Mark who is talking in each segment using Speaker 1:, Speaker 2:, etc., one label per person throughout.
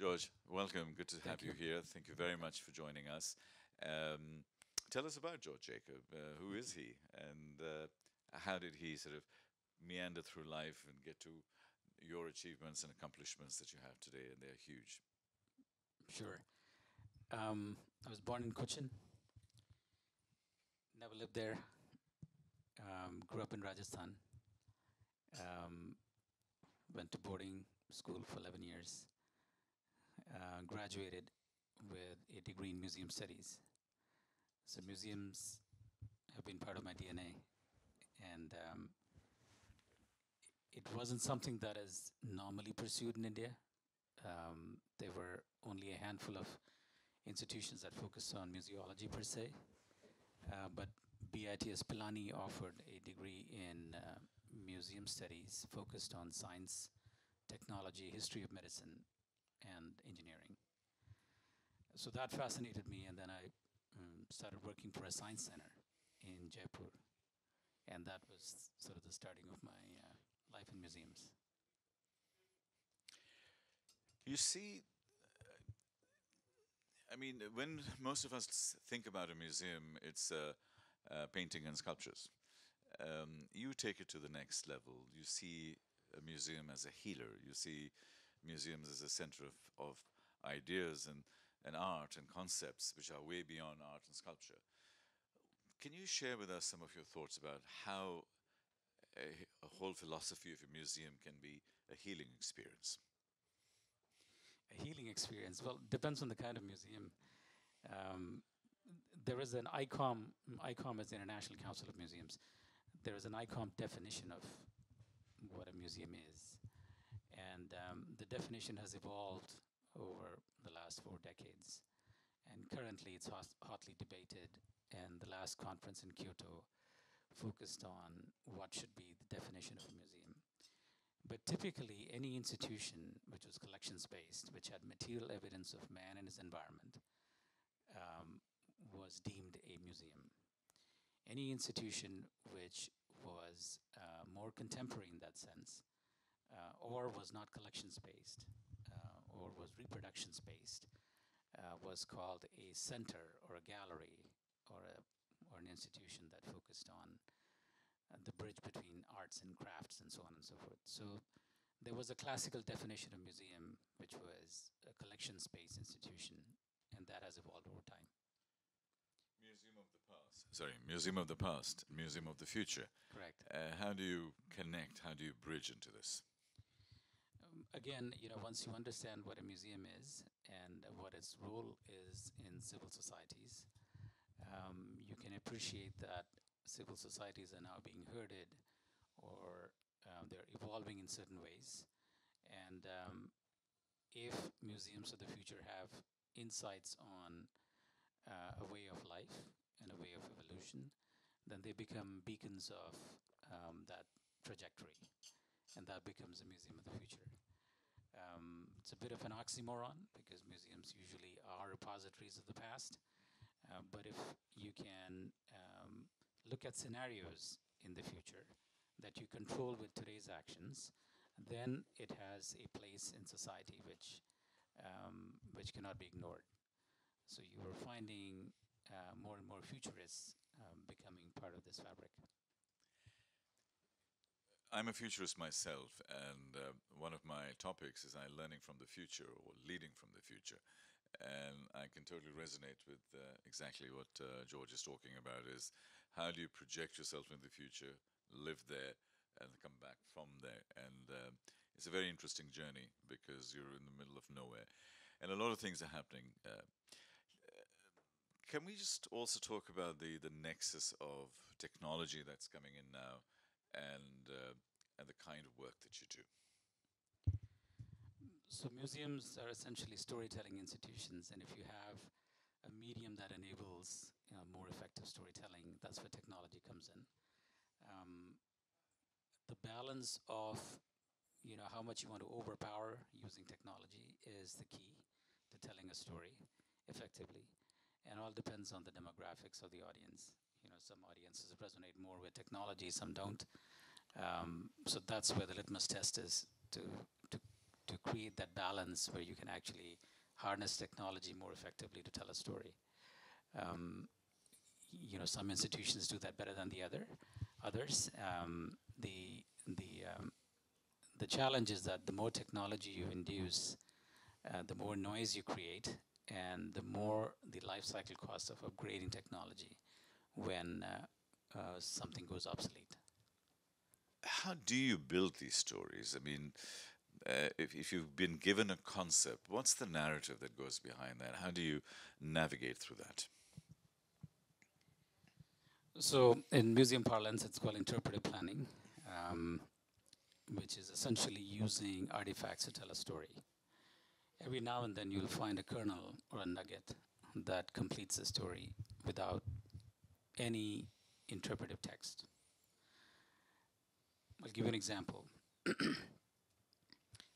Speaker 1: George, welcome. Good to
Speaker 2: Thank
Speaker 1: have you.
Speaker 2: you.
Speaker 1: here. Thank you very much for joining us. Um, tell us about George Jacob. Uh, who is he, and uh, how did he sort of meander through life and get to your achievements and accomplishments that you have today? And they're huge.
Speaker 2: Sure. Um, I was born in Cochin. Never lived there. Um, grew up in Rajasthan. Um, went to boarding school for 11 years. Uh, graduated with a degree in museum studies. So museums have been part of my DNA, and um, it wasn't something that is normally pursued in India. Um, there were only a handful of institutions that focused on museology per se, uh, but BITS Pilani offered a degree in uh, museum studies focused on science, technology, history of medicine, and engineering. So that fascinated me, and then I um, started working for a science center in Jaipur, and that was sort of the starting of my uh, life in museums.
Speaker 1: You see, I mean, when most of us think about a museum, it's uh, uh, painting and sculptures. Um, you take it to the next level. You see a museum as a healer. You see museums as a center of, of ideas and, and art and concepts which are way beyond art and sculpture. Can you share with us some of your thoughts about how a, a whole philosophy of a museum can be a healing experience?
Speaker 2: A healing experience. Well, depends on the kind of museum. Um, there is an ICOM. ICOM is the International Council of Museums. There is an ICOM definition of what a museum is, and um, the definition has evolved over the last four decades. And currently, it's hot, hotly debated. And the last conference in Kyoto focused on what should be the definition of a museum. But typically, any institution which was collections based, which had material evidence of man and his environment, um, was deemed a museum. Any institution which was uh, more contemporary in that sense, uh, or was not collections based, uh, or was reproductions based, uh, was called a center or a gallery or, a, or an institution that focused on uh, the bridge between arts and crafts and so on and so forth. So there was a classical definition of museum, which was a collection space institution, and that has evolved over time.
Speaker 1: Museum of the past. Sorry, Museum of the past, Museum of the future.
Speaker 2: Correct.
Speaker 1: Uh, how do you connect? How do you bridge into this?
Speaker 2: Again, you know, once you understand what a museum is and what its role is in civil societies, um, you can appreciate that civil societies are now being herded or um, they're evolving in certain ways. And um, if museums of the future have insights on uh, a way of life and a way of evolution, then they become beacons of um, that trajectory. And that becomes a museum of the future. Um, it's a bit of an oxymoron because museums usually are repositories of the past. Uh, but if you can um, look at scenarios in the future that you control with today's actions, then it has a place in society which um, which cannot be ignored. So you are finding uh, more and more futurists um, becoming part of this fabric.
Speaker 1: I'm a futurist myself, and uh, one of my topics is I learning from the future or leading from the future. And I can totally resonate with uh, exactly what uh, George is talking about is how do you project yourself in the future, live there, and come back from there. And uh, it's a very interesting journey because you're in the middle of nowhere. And a lot of things are happening. Uh, can we just also talk about the, the nexus of technology that's coming in now and, uh, and the kind of work that you do?
Speaker 2: So museums are essentially storytelling institutions, and if you have a medium that enables you know, more effective storytelling, that's where technology comes in. Um, the balance of you know how much you want to overpower using technology is the key to telling a story effectively, and all depends on the demographics of the audience. Some audiences resonate more with technology, some don't. Um, so that's where the litmus test is to to to create that balance where you can actually harness technology more effectively to tell a story. Um, you know, some institutions do that better than the other. Others, um, the the um, the challenge is that the more technology you induce, uh, the more noise you create, and the more the life cycle cost of upgrading technology when uh, uh, something goes obsolete.
Speaker 1: How do you build these stories? I mean, uh, if, if you've been given a concept, what's the narrative that goes behind that? How do you navigate through that?
Speaker 2: So, in museum parlance, it's called interpretive planning, um, which is essentially using artifacts to tell a story. Every now and then, you'll find a kernel or a nugget that completes the story without any interpretive text. I'll give you an example.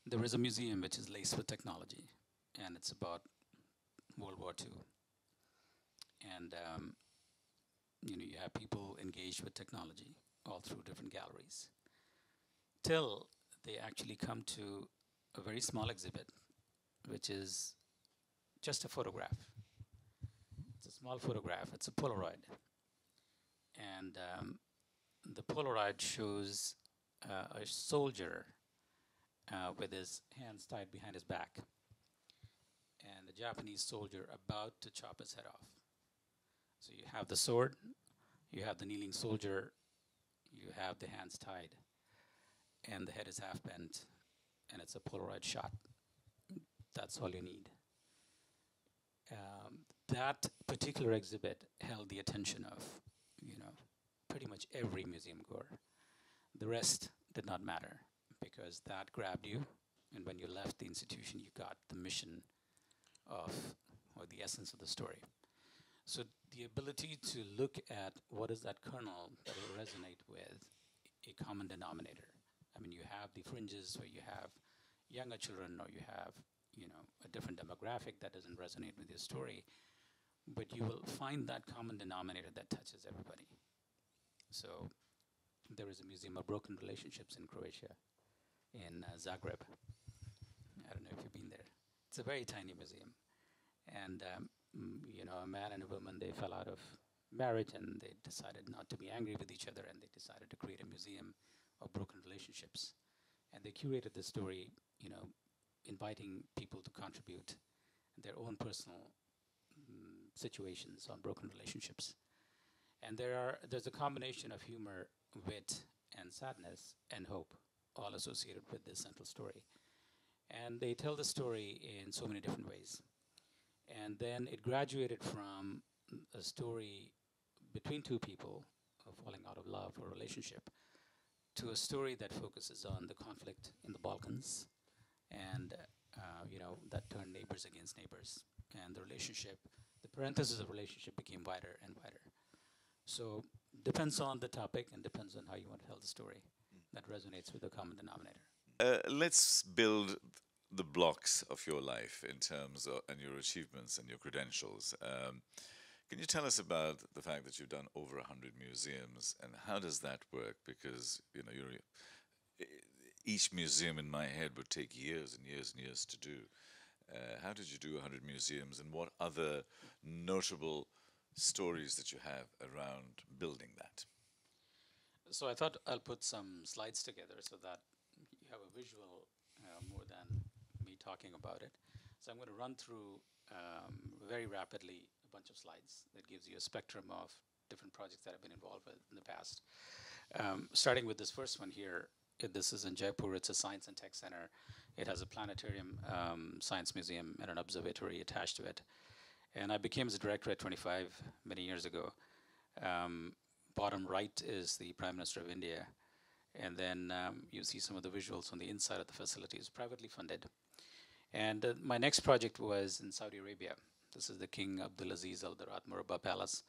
Speaker 2: there is a museum which is laced with technology, and it's about World War II. And um, you know, you have people engaged with technology all through different galleries, till they actually come to a very small exhibit, which is just a photograph. It's a small photograph. It's a Polaroid, and um, the Polaroid shows uh, a soldier uh, with his hands tied behind his back, and the Japanese soldier about to chop his head off. So you have the sword, you have the kneeling soldier, you have the hands tied, and the head is half bent, and it's a Polaroid shot. That's all you need. Um, that particular exhibit held the attention of, you know, pretty much every museum goer. The rest did not matter because that grabbed you, and when you left the institution, you got the mission of, or the essence of the story. So the ability to look at what is that kernel that will resonate with a common denominator. I mean, you have the fringes where you have younger children, or you have, you know, a different demographic that doesn't resonate with your story, but you will find that common denominator that touches everybody. So there is a museum of broken relationships in Croatia, in uh, Zagreb. I don't know if you've been there. It's a very tiny museum, and um, you know, a man and a woman, they fell out of marriage and they decided not to be angry with each other and they decided to create a museum of broken relationships. And they curated the story, you know, inviting people to contribute their own personal mm, situations on broken relationships. And there are there's a combination of humor, wit, and sadness and hope, all associated with this central story. And they tell the story in so many different ways. And then it graduated from a story between two people falling out of love or relationship to a story that focuses on the conflict in the Balkans and uh, you know that turned neighbors against neighbors and the relationship the parenthesis of relationship became wider and wider so depends on the topic and depends on how you want to tell the story that resonates with the common denominator
Speaker 1: uh, let's build the blocks of your life in terms of and your achievements and your credentials. Um, can you tell us about the fact that you've done over 100 museums and how does that work? Because you know, each museum in my head would take years and years and years to do. Uh, how did you do 100 museums and what other notable stories that you have around building that?
Speaker 2: So I thought I'll put some slides together so that you have a visual uh, more than me talking about it. So I'm going to run through um, very rapidly a bunch of slides that gives you a spectrum of different projects that I've been involved with in the past. Um, starting with this first one here, this is in Jaipur. It's a science and tech center. It has a planetarium, um, science museum, and an observatory attached to it. And I became a director at 25 many years ago. Um, bottom right is the Prime Minister of India. And then um, you see some of the visuals on the inside of the facility. It's privately funded. And uh, my next project was in Saudi Arabia. This is the King Abdulaziz Al Darat Murabba Palace,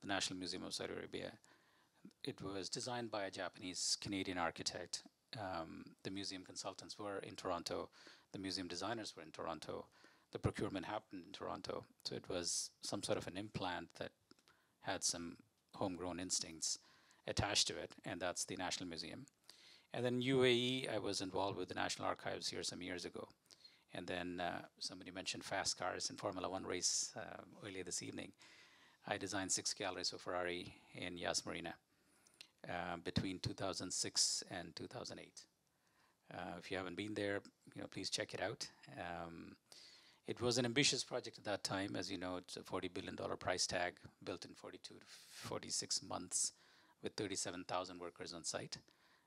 Speaker 2: the National Museum of Saudi Arabia. It was designed by a Japanese Canadian architect. Um, the museum consultants were in Toronto. The museum designers were in Toronto. The procurement happened in Toronto. So it was some sort of an implant that had some homegrown instincts attached to it, and that's the National Museum. And then UAE, I was involved with the National Archives here some years ago. And then uh, somebody mentioned fast cars in Formula One race uh, earlier this evening. I designed six galleries for Ferrari in Yas Marina between 2006 and 2008. Uh, if you haven't been there, you know, please check it out. Um, it was an ambitious project at that time. As you know, it's a $40 billion price tag built in 42 to 46 months with 37,000 workers on site.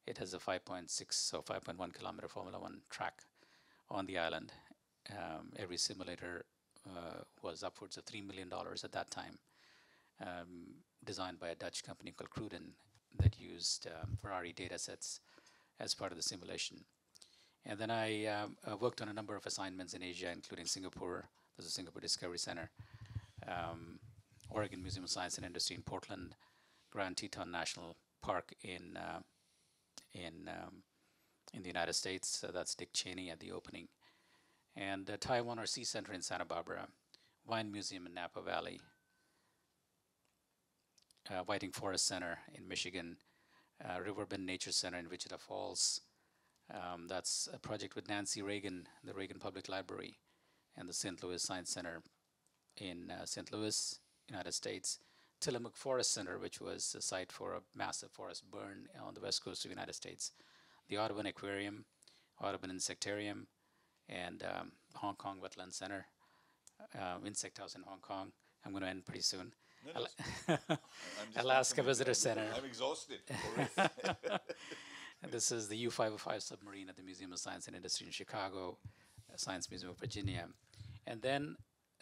Speaker 2: It has a 5.6 or 5.1 kilometer Formula One track on the island. Um, every simulator uh, was upwards of $3 million at that time, um, designed by a Dutch company called Cruden that used um, Ferrari data sets as part of the simulation. And then I um, uh, worked on a number of assignments in Asia, including Singapore. There's a Singapore Discovery Center, um, Oregon Museum of Science and Industry in Portland, Grand Teton National Park in uh, in um, in the United States. So that's Dick Cheney at the opening, and uh, Ty Warner Sea Center in Santa Barbara, Wine Museum in Napa Valley, uh, Whiting Forest Center in Michigan, uh, Riverbend Nature Center in Wichita Falls. Um, that's a project with Nancy Reagan, the Reagan Public Library, and the St. Louis Science Center in uh, St. Louis, United States. Tillamook Forest Center, which was a site for a massive forest burn on the west coast of the United States. The Audubon Aquarium, Audubon Insectarium, and um, Hong Kong Wetland Center, uh, Insect House in Hong Kong. I'm going to end pretty soon.
Speaker 1: No, no, I'm just
Speaker 2: Alaska. Visitor Center.
Speaker 1: I'm exhausted.
Speaker 2: This is the U-505 submarine at the Museum of Science and Industry in Chicago, uh, Science Museum of Virginia. And then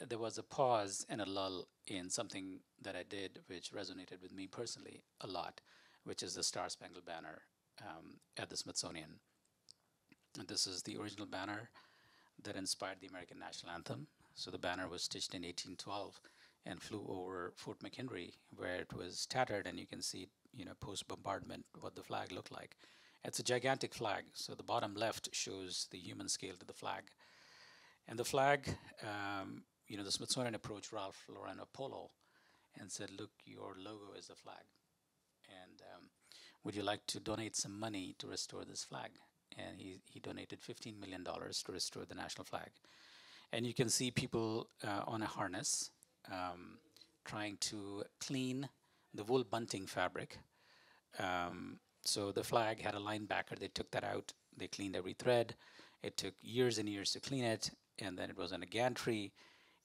Speaker 2: there was a pause and a lull in something that I did, which resonated with me personally a lot, which is the Star Spangled Banner um, at the Smithsonian. And this is the original banner that inspired the American national anthem. So the banner was stitched in 1812 and flew over Fort McHenry, where it was tattered, and you can see, you know, post bombardment what the flag looked like. It's a gigantic flag. So the bottom left shows the human scale to the flag. And the flag, um, you know, the Smithsonian approached Ralph Lauren Apollo and said, look, your logo is the flag. And um, would you like to donate some money to restore this flag? And he, he donated $15 million to restore the national flag. And you can see people uh, on a harness um, trying to clean the wool bunting fabric um, so the flag had a linebacker. They took that out. They cleaned every thread. It took years and years to clean it, and then it was on a gantry,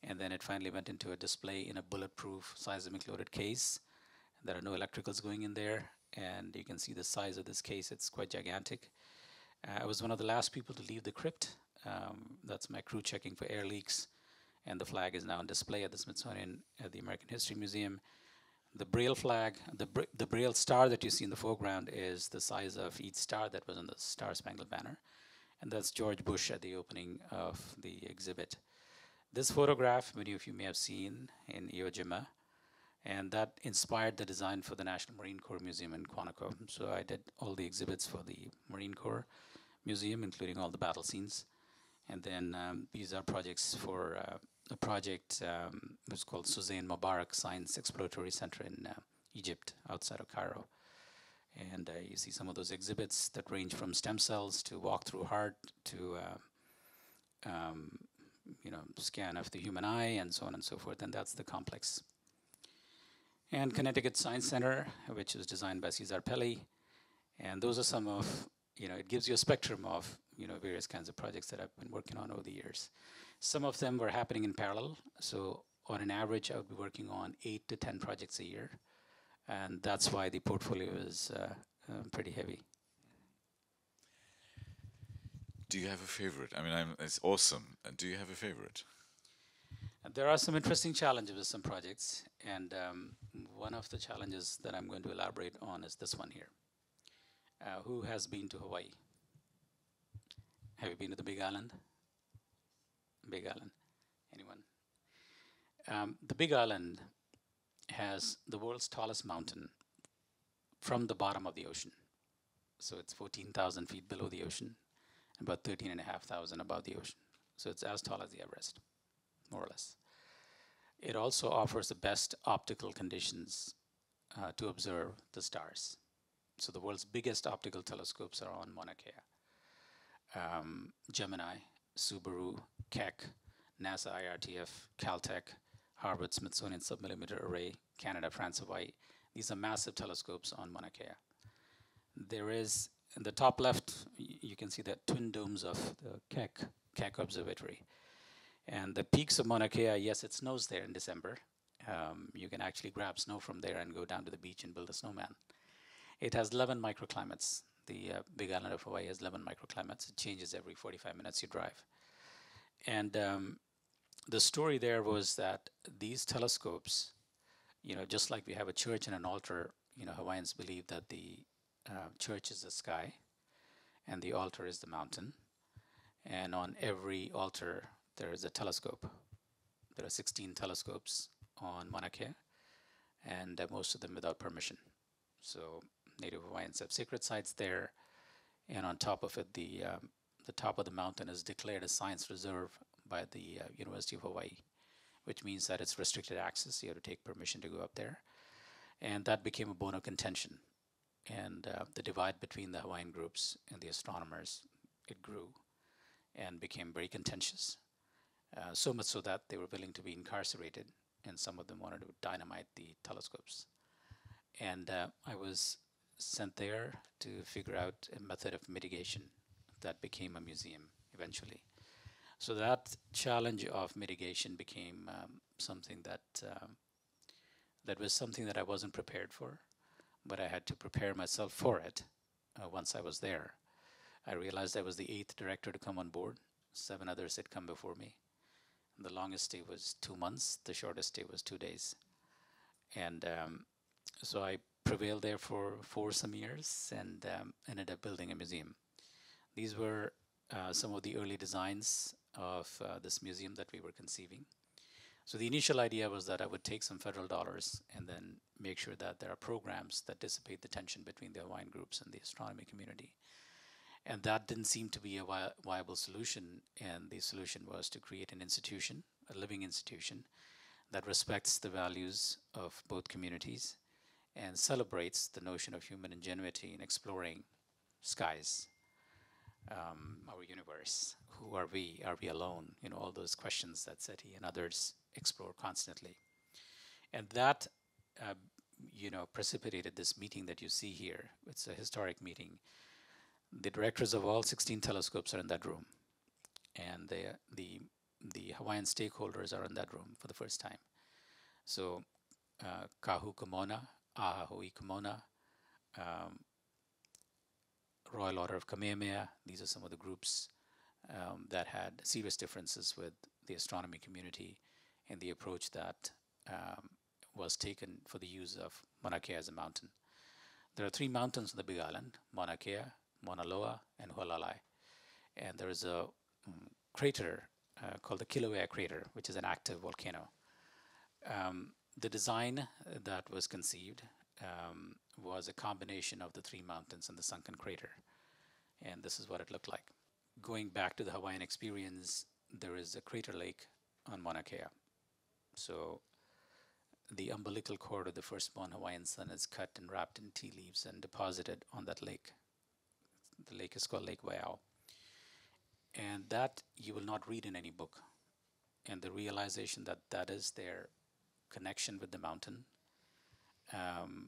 Speaker 2: and then it finally went into a display in a bulletproof seismic loaded case. There are no electricals going in there, and you can see the size of this case. It's quite gigantic. Uh, I was one of the last people to leave the crypt. Um, that's my crew checking for air leaks, and the flag is now on display at the Smithsonian at the American History Museum. The Braille flag, the, the Braille star that you see in the foreground is the size of each star that was on the Star Spangled Banner. And that's George Bush at the opening of the exhibit. This photograph, many of you may have seen in Iwo Jima, and that inspired the design for the National Marine Corps Museum in Quantico. So I did all the exhibits for the Marine Corps Museum, including all the battle scenes. And then um, these are projects for uh, a project um, was called Suzanne Mubarak Science Exploratory Center in uh, Egypt, outside of Cairo. And uh, you see some of those exhibits that range from stem cells to walk through heart to uh, um, you know scan of the human eye and so on and so forth. And that's the complex. And Connecticut Science Center, which was designed by Cesar Pelli. And those are some of you know it gives you a spectrum of you know various kinds of projects that I've been working on over the years. Some of them were happening in parallel. So on an average, I would be working on eight to 10 projects a year. And that's why the portfolio is uh, uh, pretty heavy.
Speaker 1: Do you have a favorite? I mean, I'm, it's awesome. Do you have a favorite?
Speaker 2: There are some interesting challenges with some projects. And um, one of the challenges that I'm going to elaborate on is this one here. Uh, who has been to Hawaii? Have you been to the Big Island? Big Island? Anyone? Um, the Big Island has the world's tallest mountain from the bottom of the ocean. So it's 14,000 feet below the ocean, about 13,500 above the ocean. So it's as tall as the Everest, more or less. It also offers the best optical conditions uh, to observe the stars. So the world's biggest optical telescopes are on Mauna Kea. Um, Gemini, Subaru, Keck, NASA IRTF, Caltech, Harvard Smithsonian Submillimeter Array, Canada, France, Hawaii. These are massive telescopes on Mauna Kea. There is, in the top left, you can see the twin domes of the Keck, Keck Observatory. And the peaks of Mauna Kea, yes, it snows there in December. Um, you can actually grab snow from there and go down to the beach and build a snowman. It has 11 microclimates. The uh, Big Island of Hawaii has 11 microclimates. It changes every 45 minutes you drive. And um, the story there was that these telescopes, you know, just like we have a church and an altar, you know, Hawaiians believe that the uh, church is the sky and the altar is the mountain. And on every altar, there is a telescope. There are 16 telescopes on Mauna Kea, and uh, most of them without permission. So Native Hawaiians have sacred sites there, and on top of it, the um, the top of the mountain is declared a science reserve by the uh, University of Hawaii, which means that it's restricted access. You have to take permission to go up there, and that became a bone of contention. And uh, the divide between the Hawaiian groups and the astronomers it grew, and became very contentious. Uh, so much so that they were willing to be incarcerated, and some of them wanted to dynamite the telescopes. And uh, I was sent there to figure out a method of mitigation that became a museum eventually. So that challenge of mitigation became um, something that um, that was something that I wasn't prepared for, but I had to prepare myself for it uh, once I was there. I realized I was the eighth director to come on board. Seven others had come before me. The longest stay was two months. The shortest stay was two days. And um, so I prevailed there for for some years and um, ended up building a museum. These were uh, some of the early designs of uh, this museum that we were conceiving. So the initial idea was that I would take some federal dollars and then make sure that there are programs that dissipate the tension between the Hawaiian groups and the astronomy community. And that didn't seem to be a vi viable solution. And the solution was to create an institution, a living institution, that respects the values of both communities and celebrates the notion of human ingenuity in exploring skies, um, our universe. Who are we? Are we alone? You know, all those questions that SETI and others explore constantly. And that, uh, you know, precipitated this meeting that you see here. It's a historic meeting. The directors of all 16 telescopes are in that room. And the, the, the Hawaiian stakeholders are in that room for the first time. So uh, Kahu Ku Mauna, Ahaho'i Kamona, um, Royal Order of Kamehameha. These are some of the groups um, that had serious differences with the astronomy community and the approach that um, was taken for the use of Mauna Kea as a mountain. There are three mountains on the Big Island, Mauna Kea, Mauna Loa, and Hualalai. And there is a um, crater uh, called the Kilauea crater, which is an active volcano. Um, the design that was conceived um, was a combination of the three mountains and the sunken crater. And this is what it looked like. Going back to the Hawaiian experience, there is a crater lake on Mauna Kea. So the umbilical cord of the firstborn Hawaiian son is cut and wrapped in ti leaves and deposited on that lake. The lake is called Lake Waiau. And that you will not read in any book. And the realization that that is their connection with the mountain um,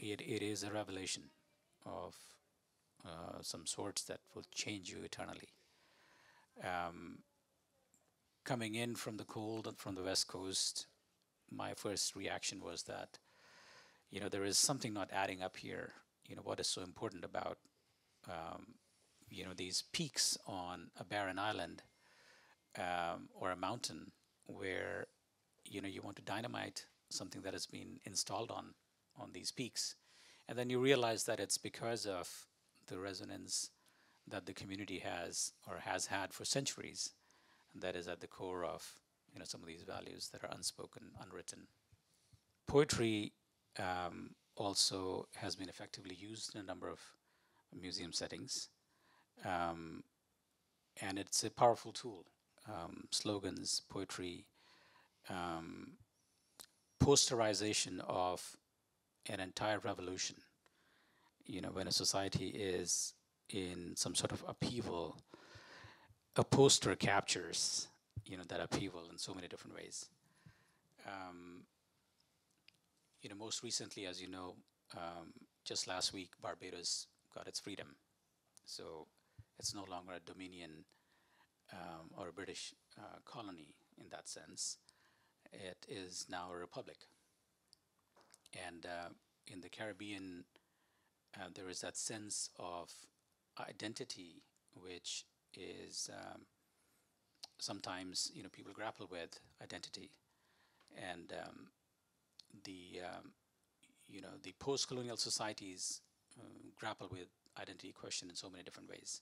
Speaker 2: it, it is a revelation of uh, some sorts that will change you eternally. Um, coming in from the cold from the west coast, my first reaction was that, you know, there is something not adding up here. You know, what is so important about, um, you know, these peaks on a barren island um, or a mountain where, you know, you want to dynamite something that has been installed on on these peaks. And then you realize that it's because of the resonance that the community has or has had for centuries that is at the core of you know some of these values that are unspoken, unwritten. Poetry um, also has been effectively used in a number of museum settings, um, and it's a powerful tool. Um, slogans, poetry, um, posterization of an entire revolution. you know, when a society is in some sort of upheaval, a poster captures, you know, that upheaval in so many different ways. Um, you know, most recently, as you know, um, just last week, Barbados got its freedom. So it's no longer a dominion um, or a British uh, colony in that sense. It is now a republic. And uh, in the Caribbean, uh, there is that sense of identity which is um, sometimes you know people grapple with identity. And um, the um, you know the post-colonial societies um, grapple with identity question in so many different ways.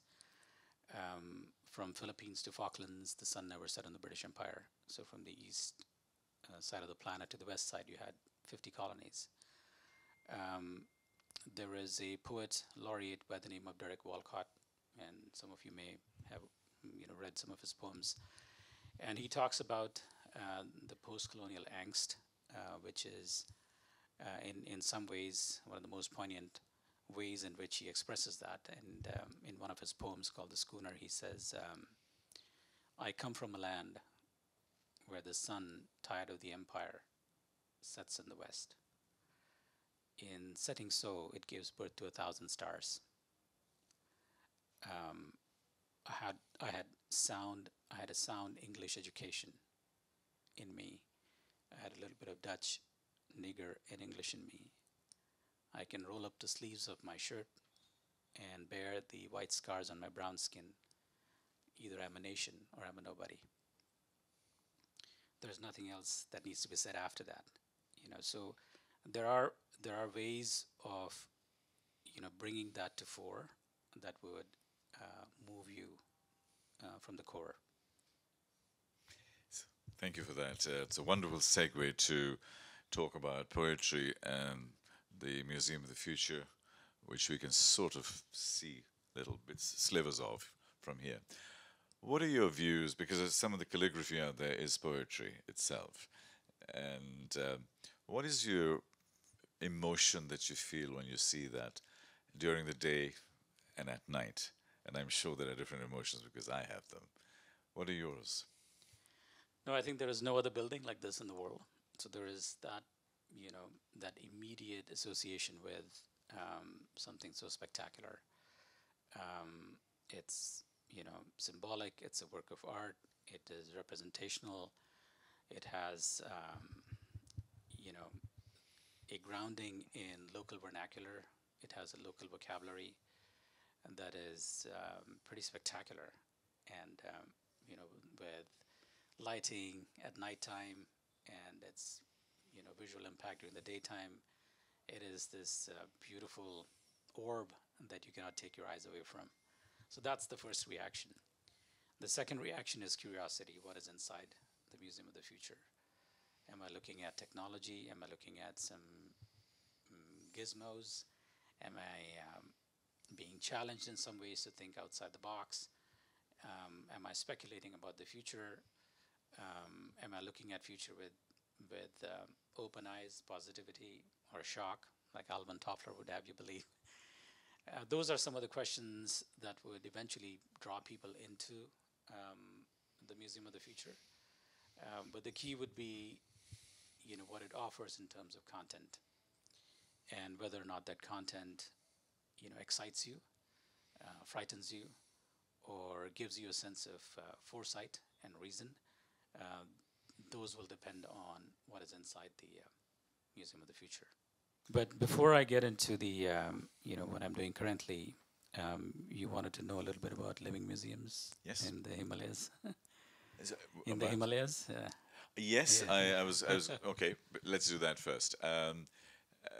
Speaker 2: Um, from Philippines to Falklands the sun never set on the British Empire. So from the east uh, side of the planet to the west side you had 50 colonies um, there is a poet laureate by the name of Derek Walcott, and some of you may have you know read some of his poems. And he talks about uh, the post-colonial angst, uh, which is uh, in in some ways one of the most poignant ways in which he expresses that. And um, in one of his poems called "The Schooner," he says, um, "I come from a land where the sun, tired of the empire, sets in the west." in setting so, it gives birth to a thousand stars. Um, I had I had sound I had a sound English education in me. I had a little bit of Dutch, nigger, and English in me. I can roll up the sleeves of my shirt and bear the white scars on my brown skin. Either I'm a nation or I'm a nobody. There's nothing else that needs to be said after that. You know, so there are there are ways of you know bringing that to fore that would uh, move you uh, from the core.
Speaker 1: Thank you for that. Uh, it's a wonderful segue to talk about poetry and the Museum of the Future, which we can sort of see little bits, slivers of from here. What are your views? Because some of the calligraphy out there is poetry itself. And um, what is your emotion that you feel when you see that during the day and at night. And I'm sure there are different emotions because I have them. What are yours?
Speaker 2: No, I think there is no other building like this in the world. So there is that, you know, that immediate association with um, something so spectacular. Um, it's, you know, symbolic. It's a work of art. It is representational. It has, um, you know, a grounding in local vernacular. It has a local vocabulary that is um, pretty spectacular. And, um, you know, with lighting at nighttime and its, you know, visual impact during the daytime, it is this uh, beautiful orb that you cannot take your eyes away from. So that's the first reaction. The second reaction is curiosity what is inside the Museum of the Future? Am I looking at technology? Am I looking at some um, gizmos? Am I um, being challenged in some ways to think outside the box? Um, am I speculating about the future? Um, am I looking at future with with um, open eyes, positivity, or shock, like Alvin Toffler would have you believe? Uh, those are some of the questions that would eventually draw people into um, the Museum of the Future. Um, but the key would be you know what it offers in terms of content and whether or not that content you know excites you uh, frightens you or gives you a sense of uh, foresight and reason uh, those will depend on what is inside the uh, museum of the future but before i get into the um, you know what i'm doing currently um, you wanted to know a little bit about living museums
Speaker 1: yes.
Speaker 2: in the himalayas in the himalayas uh,
Speaker 1: Yes, yeah. I, I, was. I was okay. let's do that first. Um, uh,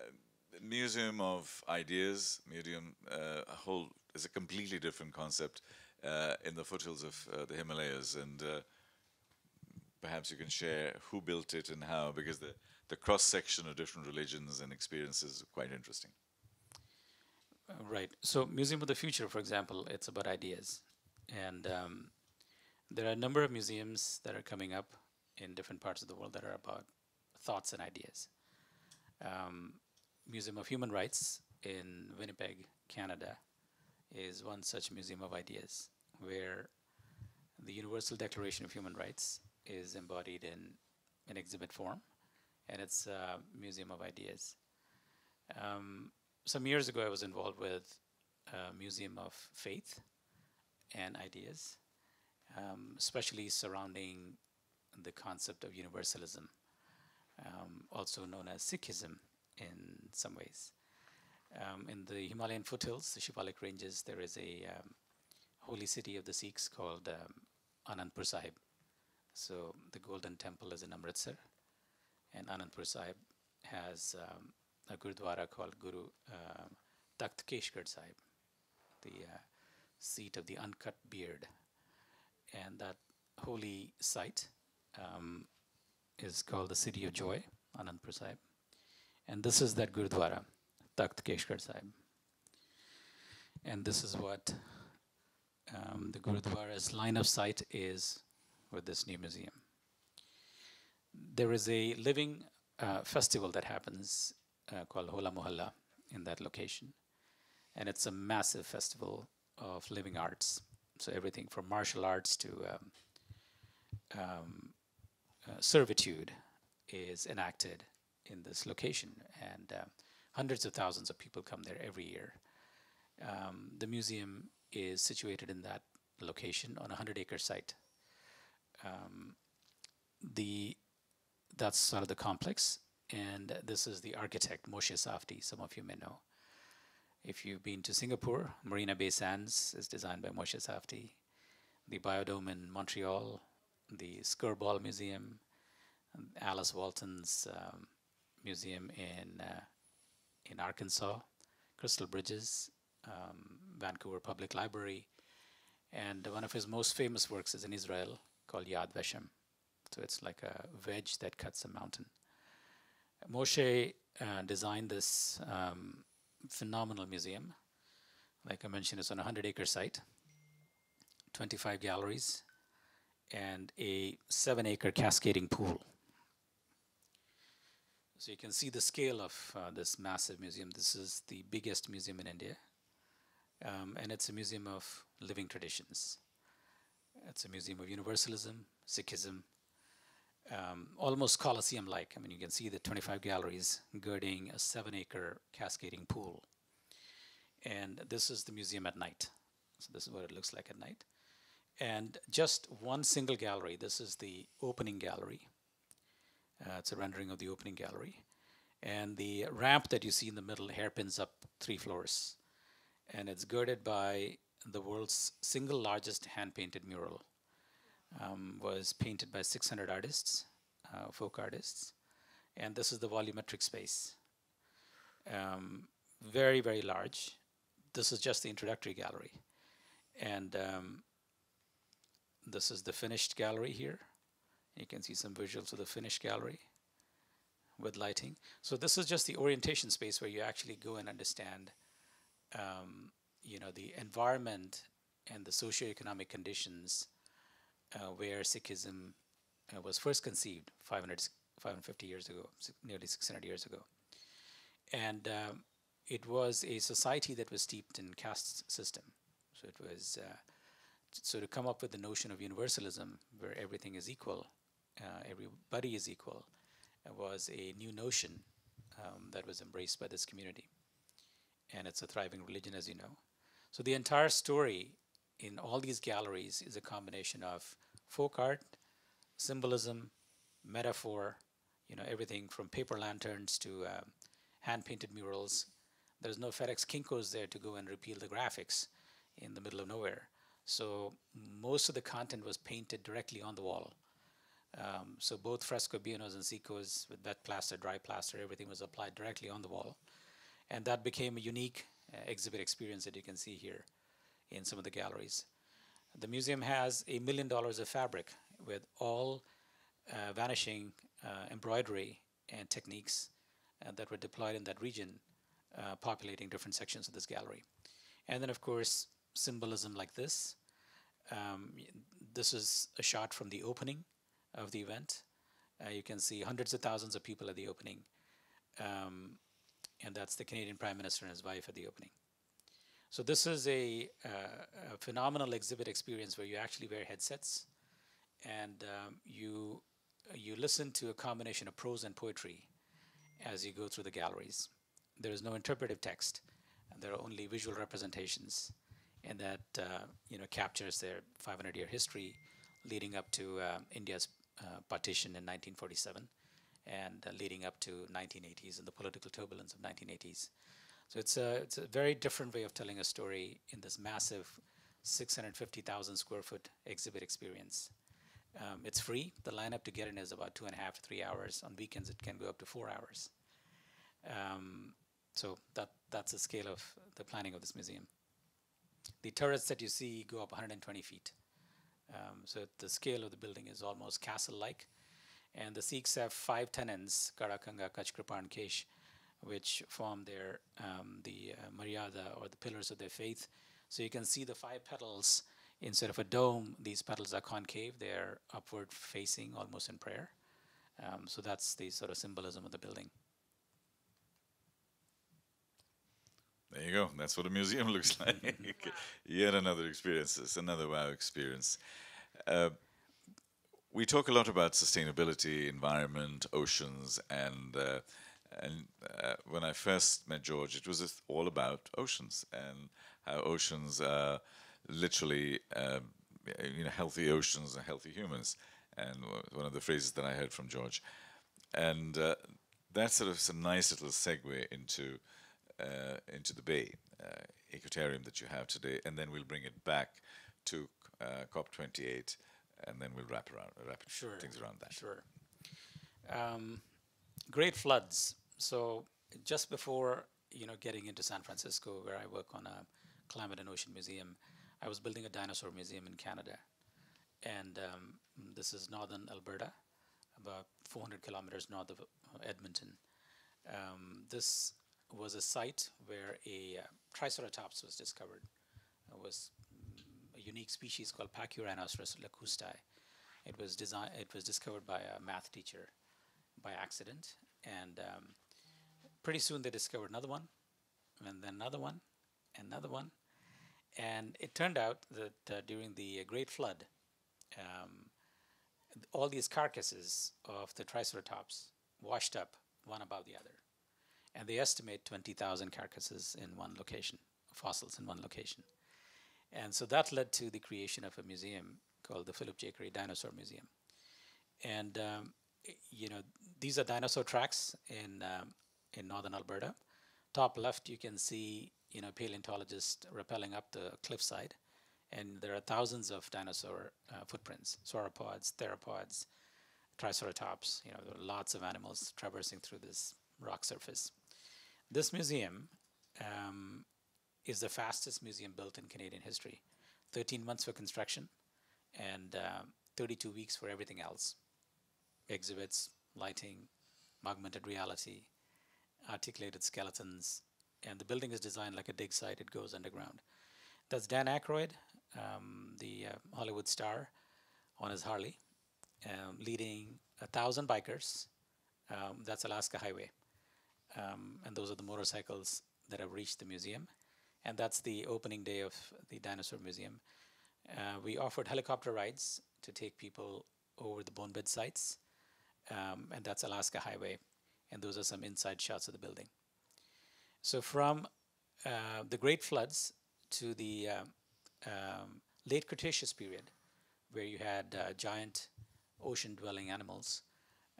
Speaker 1: Museum of Ideas, Museum, uh, a whole is a completely different concept uh, in the foothills of uh, the Himalayas, and uh, perhaps you can share who built it and how, because the the cross section of different religions and experiences is quite interesting.
Speaker 2: Uh, right. So, Museum of the Future, for example, it's about ideas, and um, there are a number of museums that are coming up in different parts of the world that are about thoughts and ideas. Um, Museum of Human Rights in Winnipeg, Canada, is one such museum of ideas where the Universal Declaration of Human Rights is embodied in an exhibit form, and it's a museum of ideas. Um, some years ago, I was involved with a museum of faith and ideas, um, especially surrounding the concept of universalism, um, also known as Sikhism in some ways. Um, in the Himalayan foothills, the Shivalik ranges, there is a um, holy city of the Sikhs called um, Anandpur Sahib. So the Golden Temple is in Amritsar, and Anandpur Sahib has um, a gurdwara called Guru uh, Takht Keshgarh Sahib, the uh, seat of the uncut beard. And that holy site um, is called the City of Joy, Anandpur Sahib. And this is that gurdwara, Takht Keshgarh Sahib. And this is what um, the Gurdwara's line of sight is with this new museum. There is a living uh, festival that happens uh, called Hola Mohalla in that location. And it's a massive festival of living arts. So everything from martial arts to um, um, uh, servitude is enacted in this location. And uh, hundreds of thousands of people come there every year. Um, the museum is situated in that location on a 100 acre site. Um, the that's sort of the complex, and this is the architect Moshe Safdie. Some of you may know. If you've been to Singapore, Marina Bay Sands is designed by Moshe Safdie. The Biodome in Montreal, the Skirball Museum, Alice Walton's um, museum in uh, in Arkansas, Crystal Bridges, um, Vancouver Public Library, and one of his most famous works is in Israel called Yad Vashem. So it's like a wedge that cuts a mountain. Moshe uh, designed this um, phenomenal museum. Like I mentioned, it's on a 100 acre site, 25 galleries, and a seven acre cascading pool. So you can see the scale of uh, this massive museum. This is the biggest museum in India. Um, and it's a museum of living traditions. It's a museum of universalism, Sikhism, um, almost Colosseum like. I mean, you can see the 25 galleries girding a seven acre cascading pool. And this is the museum at night. So, this is what it looks like at night. And just one single gallery, this is the opening gallery. Uh, it's a rendering of the opening gallery. And the ramp that you see in the middle hairpins up three floors. And it's girded by the world's single largest hand painted mural um, was painted by 600 artists, uh, folk artists, and this is the volumetric space. Um, very, very large. This is just the introductory gallery. And um, this is the finished gallery here. You can see some visuals of the finished gallery with lighting. So this is just the orientation space where you actually go and understand, um, you know, the environment and the socioeconomic conditions uh, where Sikhism uh, was first conceived 500, 550 years ago, nearly 600 years ago. And um, it was a society that was steeped in caste system. So it was, uh, so to come up with the notion of universalism, where everything is equal, uh, everybody is equal, was a new notion um, that was embraced by this community. And it's a thriving religion, as you know. So the entire story in all these galleries is a combination of folk art, symbolism, metaphor, you know, everything from paper lanterns to uh, hand painted murals. There's no FedEx Kinkos there to go and repeal the graphics in the middle of nowhere. So most of the content was painted directly on the wall. Um, so both fresco bionos and secos with wet plaster, dry plaster, everything was applied directly on the wall. And that became a unique uh, exhibit experience that you can see here in some of the galleries. The museum has a million dollars of fabric with all uh, vanishing uh, embroidery and techniques uh, that were deployed in that region, uh, populating different sections of this gallery. And then, of course, symbolism like this. Um, this is a shot from the opening of the event. Uh, you can see hundreds of thousands of people at the opening. Um, and that's the Canadian Prime Minister and his wife at the opening. So this is a, uh, a phenomenal exhibit experience where you actually wear headsets and um, you you listen to a combination of prose and poetry as you go through the galleries. There is no interpretive text, there are only visual representations, and that uh, you know captures their 500-year history leading up to uh, India's uh, partition in 1947 and uh, leading up to 1980s and the political turbulence of 1980s. So it's a, it's a very different way of telling a story in this massive 650,000 square foot exhibit experience. Um, it's free. The lineup to get in is about two and a half to three hours. On weekends, it can go up to four hours. Um, so that that's the scale of the planning of this museum. The turrets that you see go up 120 feet. Um, so the scale of the building is almost castle-like. And the Sikhs have five tenets, Karakanga, Kach, Kripa, and Kesh, which form their um, the uh, Maryada or the pillars of their faith. So you can see the five petals instead of a dome. These petals are concave; they're upward facing, almost in prayer. Um, so that's the sort of symbolism of the building.
Speaker 1: There you go. That's what a museum looks like. Yet another experience. It's another wow experience. Uh, we talk a lot about sustainability, environment, oceans, and uh, and uh, when I first met George, it was all about oceans and how oceans are literally, um, you know, healthy oceans and healthy humans. And one of the phrases that I heard from George, and uh, that's sort of a nice little segue into uh, into the Bay uh, Ecotarium that you have today, and then we'll bring it back to uh, COP28, and then we'll wrap around wrap
Speaker 2: Sure.
Speaker 1: things around that.
Speaker 2: Sure. Um, great floods. So just before you know getting into San Francisco, where I work on a climate and ocean museum, I was building a dinosaur museum in Canada, and um, this is northern Alberta, about 400 kilometers north of Edmonton. Um, this was a site where a uh, Triceratops was discovered. It was a unique species called Pachyrhinosaurus lakustai. It was designed. It was discovered by a math teacher by accident, and um, pretty soon they discovered another one, and then another one, another one, and it turned out that uh, during the Great Flood, um, all these carcasses of the Triceratops washed up one above the other, and they estimate 20,000 carcasses in one location, fossils in one location, and so that led to the creation of a museum called the Philip J. Currie Dinosaur Museum, and um, you know these are dinosaur tracks in um, in northern Alberta. Top left, you can see you know paleontologists rappelling up the cliffside, and there are thousands of dinosaur uh, footprints: sauropods, theropods, triceratops. You know, there are lots of animals traversing through this rock surface. This museum um, is the fastest museum built in Canadian history. 13 months for construction and um 32 weeks for everything else exhibits, lighting, augmented reality, articulated skeletons, and the building is designed like a dig site. It goes underground. That's Dan Aykroyd, um, the uh, Hollywood star, on his Harley, um, leading a thousand bikers. Um, that's Alaska Highway, um, and those are the motorcycles that have reached the museum. And that's the opening day of the Dinosaur Museum. Uh, we offered helicopter rides to take people over the bone bed sites um, and that's Alaska Highway. And those are some inside shots of the building. So from uh, the Great Floods to the um, um, late Cretaceous period, where you had uh, giant ocean-dwelling animals,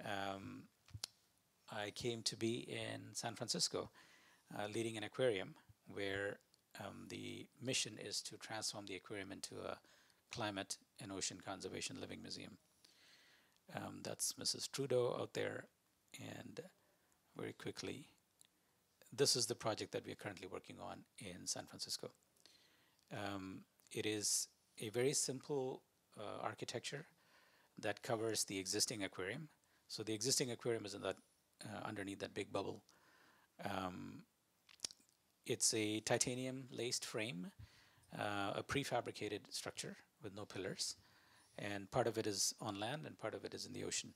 Speaker 2: um, I came to be in San Francisco, uh, leading an aquarium where um, the mission is to transform the aquarium into a climate and ocean conservation living museum. Um, that's Mrs. Trudeau out there. And very quickly, this is the project that we are currently working on in San Francisco. Um, it is a very simple uh, architecture that covers the existing aquarium. So the existing aquarium is in that uh, underneath that big bubble. Um, it's a titanium laced frame, uh, a prefabricated structure with no pillars and part of it is on land and part of it is in the ocean.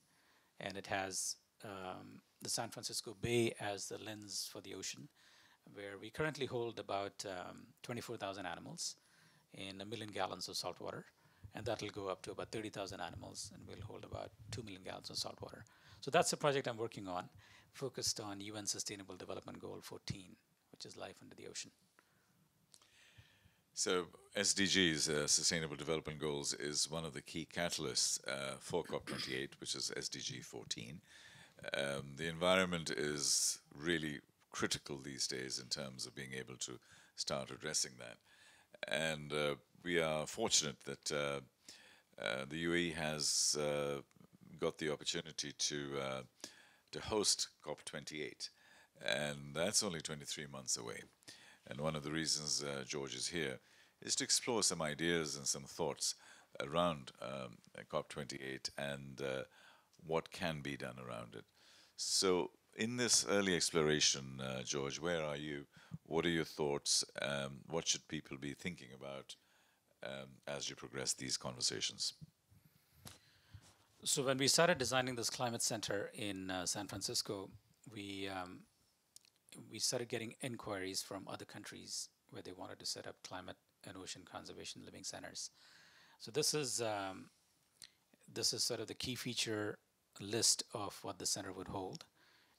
Speaker 2: And it has um, the San Francisco Bay as the lens for the ocean, where we currently hold about um, 24,000 animals in a million gallons of salt water. And that'll go up to about 30,000 animals, and we'll hold about 2 million gallons of salt water. So that's the project I'm working on, focused on UN Sustainable Development Goal 14, which is life under the ocean.
Speaker 1: So SDGs, uh, Sustainable Development Goals, is one of the key catalysts uh, for COP28, which is SDG 14. Um, the environment is really critical these days in terms of being able to start addressing that. And uh, we are fortunate that uh, uh, the UAE has uh, got the opportunity to to host COP28, and that's only 23 months away. And one of the reasons uh, George is here is to explore some ideas and some thoughts around um, COP28 and uh, what can be done around it. So, in this early exploration, uh, George, where are you? What are your thoughts? Um, what should people be thinking about um, as you progress these conversations?
Speaker 2: So, when we started designing this climate center in uh, San Francisco, we um, we started getting inquiries from other countries where they wanted to set up climate and ocean conservation living centers. So this is um, this is sort of the key feature list of what the center would hold,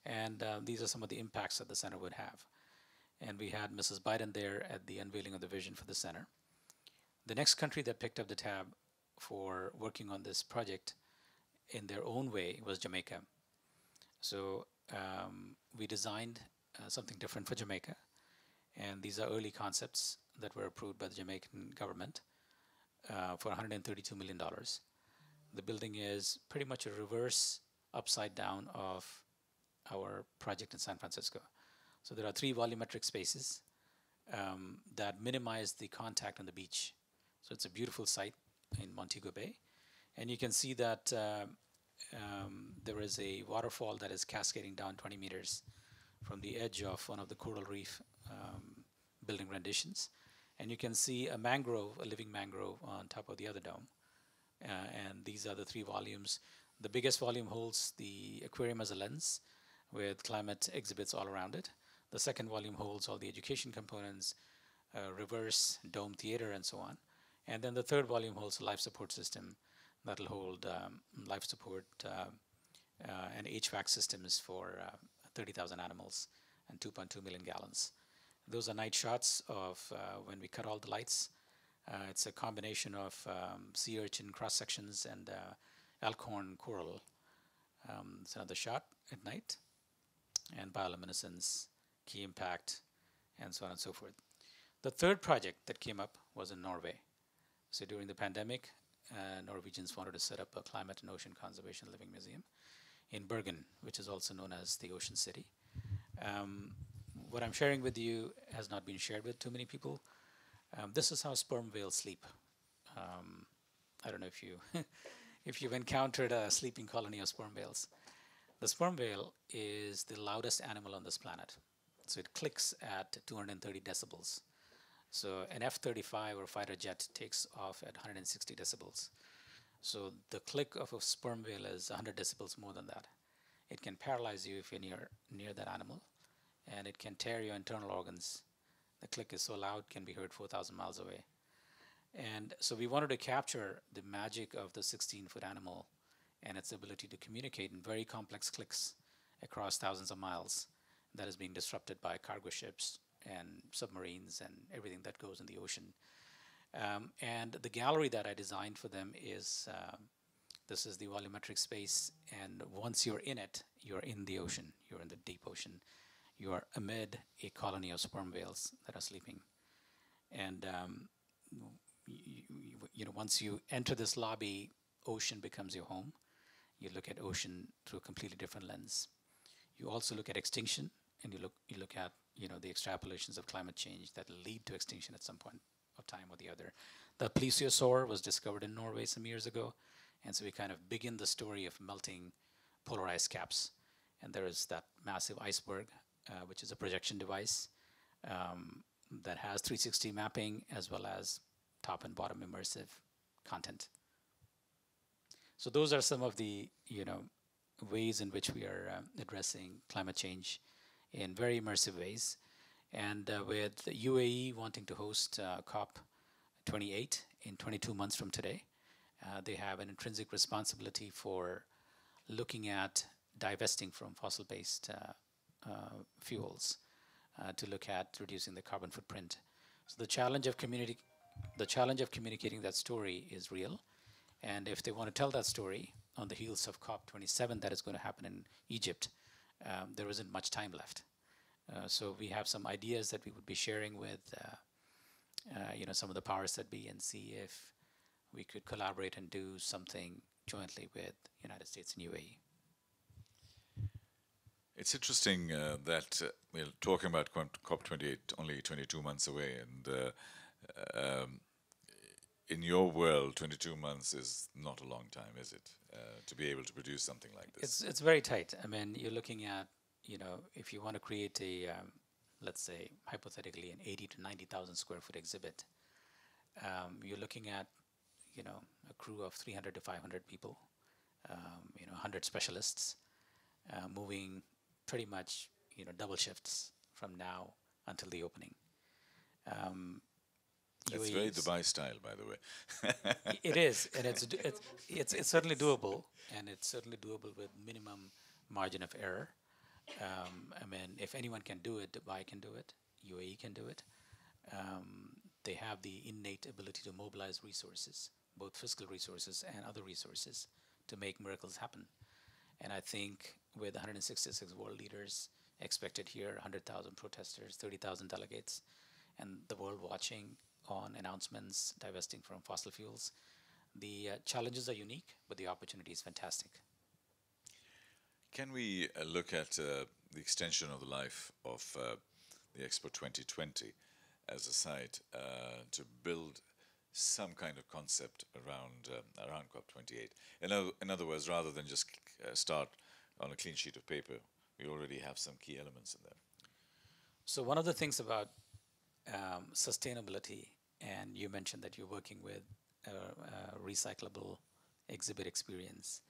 Speaker 2: and uh, these are some of the impacts that the center would have. And we had Mrs. Biden there at the unveiling of the vision for the center. The next country that picked up the tab for working on this project in their own way was Jamaica. So um, we designed uh, something different for Jamaica. And these are early concepts that were approved by the Jamaican government uh, for $132 million. The building is pretty much a reverse upside down of our project in San Francisco. So there are three volumetric spaces um, that minimize the contact on the beach. So it's a beautiful site in Montego Bay. And you can see that uh, um, there is a waterfall that is cascading down 20 meters from the edge of one of the coral reef um, building renditions. And you can see a mangrove, a living mangrove on top of the other dome. Uh, and these are the three volumes. The biggest volume holds the aquarium as a lens with climate exhibits all around it. The second volume holds all the education components, uh, reverse, dome theater, and so on. And then the third volume holds a life support system that'll hold um, life support uh, uh and HVAC systems for uh, 30,000 animals and 2.2 million gallons. Those are night shots of uh, when we cut all the lights. Uh, it's a combination of um, sea urchin cross sections and uh, elkhorn coral. Um, it's another shot at night, and bioluminescence, key impact, and so on and so forth. The third project that came up was in Norway. So during the pandemic, uh, Norwegians wanted to set up a climate and ocean conservation living museum in Bergen, which is also known as the Ocean City. Um, what I'm sharing with you has not been shared with too many people. Um, this is how sperm whales sleep. Um, I don't know if you if you've encountered a sleeping colony of sperm whales. The sperm whale is the loudest animal on this planet. So it clicks at 230 decibels. So an F-35 or fighter jet takes off at 160 decibels. So the click of a sperm whale is 100 decibels more than that. It can paralyze you if you're near, near that animal, and it can tear your internal organs. The click is so loud, can be heard 4,000 miles away. And so we wanted to capture the magic of the 16 foot animal and its ability to communicate in very complex clicks across thousands of miles that is being disrupted by cargo ships and submarines and everything that goes in the ocean. Um, and the gallery that I designed for them is um, this is the volumetric space. And once you're in it, you're in the ocean, you're in the deep ocean. You are amid a colony of sperm whales that are sleeping. And um, you, you know, once you enter this lobby, ocean becomes your home. You look at ocean through a completely different lens. You also look at extinction, and you look you look at you know the extrapolations of climate change that lead to extinction at some point of time or the other. The plesiosaur was discovered in Norway some years ago, and so we kind of begin the story of melting polar ice caps. And there is that massive iceberg, uh, which is a projection device um, that has 360 mapping as well as top and bottom immersive content. So those are some of the you know ways in which we are um, addressing climate change in very immersive ways. And uh, with UAE wanting to host uh, COP28 in 22 months from today, uh, they have an intrinsic responsibility for looking at divesting from fossil-based uh, uh, fuels uh, to look at reducing the carbon footprint. So the challenge of community, the challenge of communicating that story is real, and if they want to tell that story on the heels of COP27 that is going to happen in Egypt, um, there isn't much time left. Uh, so we have some ideas that we would be sharing with, uh, uh, you know, some of the powers that be, and see if we could collaborate and do something jointly with United States and UAE.
Speaker 1: It's interesting uh, that uh, we're talking about COP28 only 22 months away, and uh, um, in your world, 22 months is not a long time, is it, uh, to be able to produce something like this?
Speaker 2: It's it's very tight. I mean, you're looking at, you know, if you want to create a, um, let's say, hypothetically, an 80 to 90,000 square foot exhibit, um, you're looking at, you know, a crew of 300 to 500 people, um, you know, 100 specialists, uh, moving pretty much you know double shifts from now until the opening. Um,
Speaker 1: it's very Dubai style, by the way.
Speaker 2: it is, and it's, it's it's it's certainly doable, and it's certainly doable with minimum margin of error. Um, I mean, if anyone can do it, Dubai can do it. UAE can do it. Um, they have the innate ability to mobilize resources, both fiscal resources and other resources, to make miracles happen. And I think with 166 world leaders expected here, 100,000 protesters, 30,000 delegates, and the world watching on announcements divesting from fossil fuels. The uh, challenges are unique, but the opportunity is fantastic.
Speaker 1: Can we uh, look at uh, the extension of the life of uh, the Expo 2020 as a site uh, to build some kind of concept around uh, around COP28? In, o- in other words, rather than just start on a clean sheet of paper, we already have some key elements in there.
Speaker 2: So one of the things about um, sustainability, and you mentioned that you're working with a, a recyclable exhibit experience.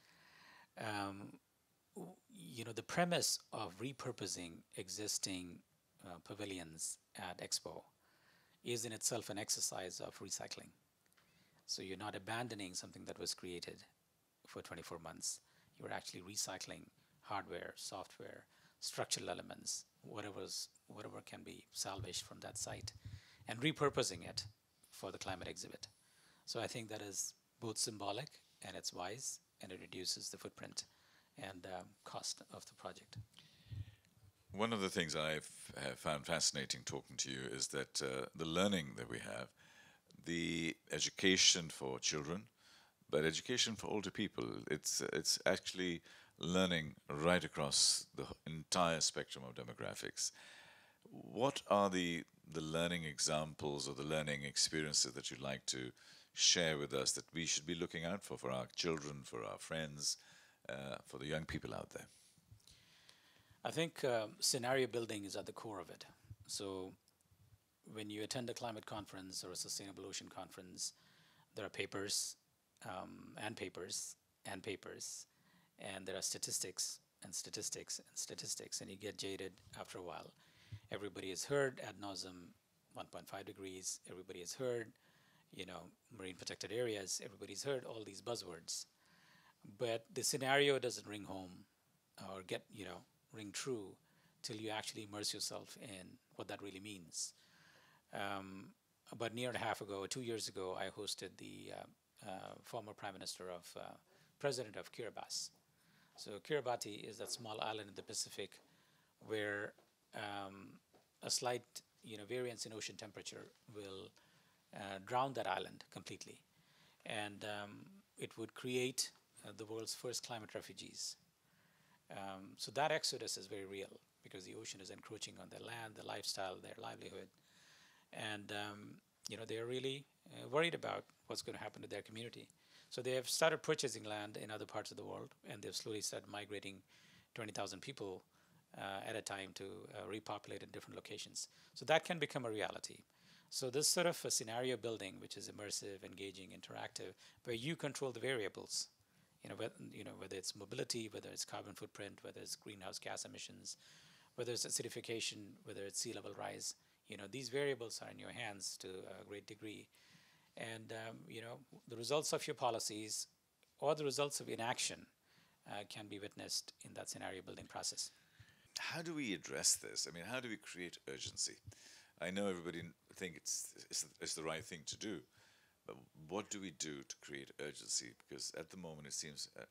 Speaker 2: Um, you know, the premise of repurposing existing uh, pavilions at Expo is in itself an exercise of recycling. So you're not abandoning something that was created for 24 months. You're actually recycling hardware, software, structural elements, whatever's, whatever can be salvaged from that site, and repurposing it for the climate exhibit. So I think that is both symbolic and it's wise, and it reduces the footprint and cost of the project.
Speaker 1: One of the things I've found fascinating talking to you is that uh, the learning that we have, the education for children, but education for older people, it's it's actually learning right across the entire spectrum of demographics. What are the the learning examples or the learning experiences that you'd like to share with us that we should be looking out for for our children, for our friends, uh, for the young people out there?
Speaker 2: I think um, scenario building is at the core of it. So when you attend a climate conference or a sustainable ocean conference, there are papers um, and papers and papers and there are statistics and statistics and statistics, and you get jaded after a while. Everybody has heard ad nauseum 1.5 degrees, everybody has heard, you know, marine protected areas, everybody's heard all these buzzwords. But the scenario doesn't ring home or get, you know, ring true till you actually immerse yourself in what that really means. Um, about a year and a half ago, two years ago, I hosted the uh, uh, former Prime Minister of, uh, President of Kiribati, so Kiribati is that small island in the Pacific where um, a slight you know, variance in ocean temperature will uh, drown that island completely. And um, it would create uh, the world's first climate refugees. Um, so that exodus is very real because the ocean is encroaching on their land, their lifestyle, their livelihood. And um, you know, they're really uh, worried about what's going to happen to their community. So they have started purchasing land in other parts of the world, and they've slowly started migrating 20,000 people uh, at a time to uh, repopulate in different locations. So that can become a reality. So this sort of a scenario building, which is immersive, engaging, interactive, where you control the variables, You know, whether, you know, whether it's mobility, whether it's carbon footprint, whether it's greenhouse gas emissions, whether it's acidification, whether it's sea level rise. You know, these variables are in your hands to a great degree. And, um, you know, the results of your policies or the results of inaction uh, can be witnessed in that scenario building process.
Speaker 1: How do we address this? I mean, how do we create urgency? I know everybody think it's, it's, it's the right thing to do, what do we do to create urgency? Because at the moment it seems uh,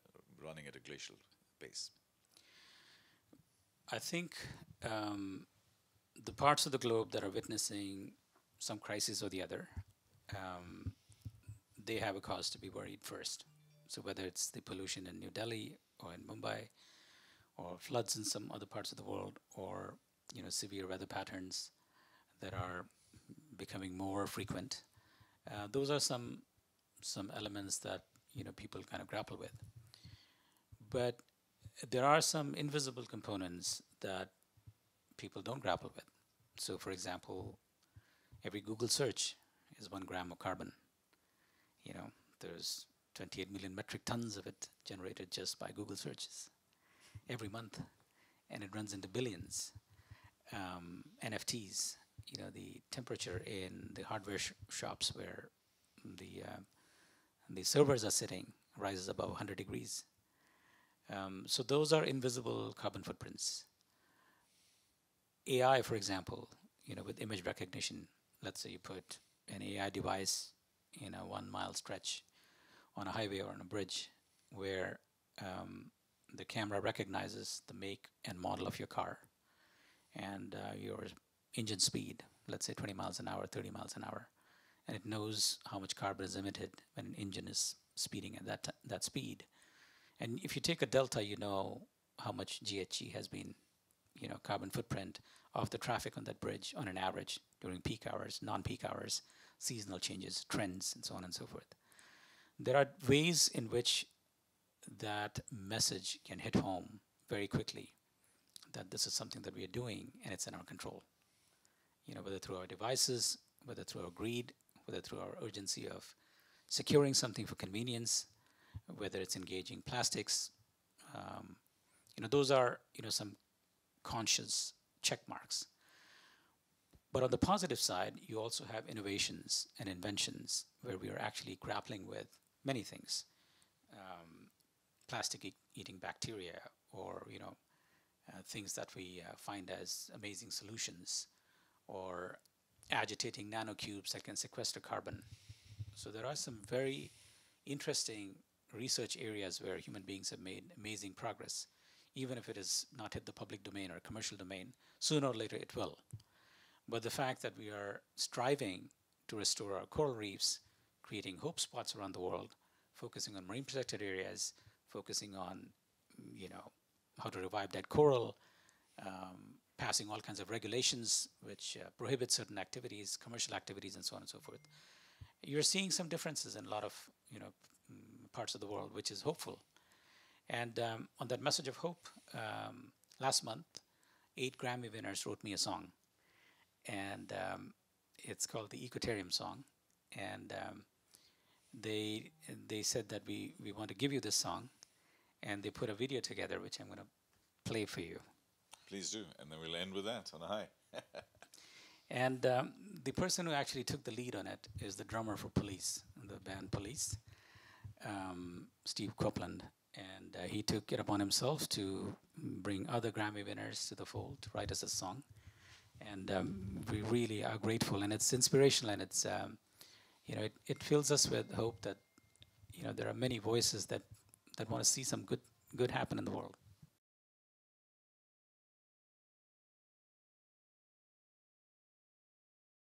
Speaker 1: running at a glacial pace.
Speaker 2: I think um, the parts of the globe that are witnessing some crisis or the other, um, they have a cause to be worried first. So whether it's the pollution in New Delhi or in Mumbai, or floods in some other parts of the world, or you know severe weather patterns that are becoming more frequent, uh, those are some some elements that you know people kind of grapple with. But there are some invisible components that people don't grapple with. So, for example, every Google search is one gram of carbon. You know, there's 28 million metric tons of it generated just by Google searches every month, and it runs into billions. Um, NFTs, you know, the temperature in the hardware sh shops where the uh, the servers are sitting rises above 100 degrees. Um, so those are invisible carbon footprints. AI, for example, you know, with image recognition, let's say you put an AI device in a one mile stretch on a highway or on a bridge where um, the camera recognizes the make and model of your car and uh, your engine speed, let's say 20 miles an hour, 30 miles an hour, and it knows how much carbon is emitted when an engine is speeding at that, that speed. And if you take a delta, you know how much GHG has been, you know, carbon footprint of the traffic on that bridge on an average during peak hours, non-peak hours, seasonal changes, trends, and so on and so forth. There are ways in which that message can hit home very quickly that this is something that we are doing and it's in our control. You know, whether through our devices, whether through our greed, whether through our urgency of securing something for convenience, whether it's engaging plastics. Um, you know, those are you know some conscious check marks. But on the positive side, you also have innovations and inventions where we are actually grappling with many things. Um, plastic e eating bacteria or you know uh, things that we uh, find as amazing solutions or agitating nanocubes that can sequester carbon. So there are some very interesting research areas where human beings have made amazing progress. Even if it has not hit the public domain or commercial domain, sooner or later it will. But the fact that we are striving to restore our coral reefs, creating hope spots around the world, focusing on marine protected areas, focusing on, you know, how to revive dead coral, um, passing all kinds of regulations which uh, prohibit certain activities, commercial activities, and so on and so forth. You're seeing some differences in a lot of, you know, parts of the world, which is hopeful. And um, on that message of hope, um, last month, eight Grammy winners wrote me a song. And um, it's called the Ecotarium song. And um, they, they said that we, we want to give you this song. And they put a video together, which I'm going to play for you.
Speaker 1: Please do. And then we'll end with that on a high.
Speaker 2: and um, the person who actually took the lead on it is the drummer for Police, the band Police um, Steve Copeland, and uh, he took it upon himself to bring other Grammy winners to the fold to write us a song, and um, we really are grateful. And it's inspirational, and it's um, you know it, it fills us with hope that you know there are many voices that that want to see some good good happen in the world.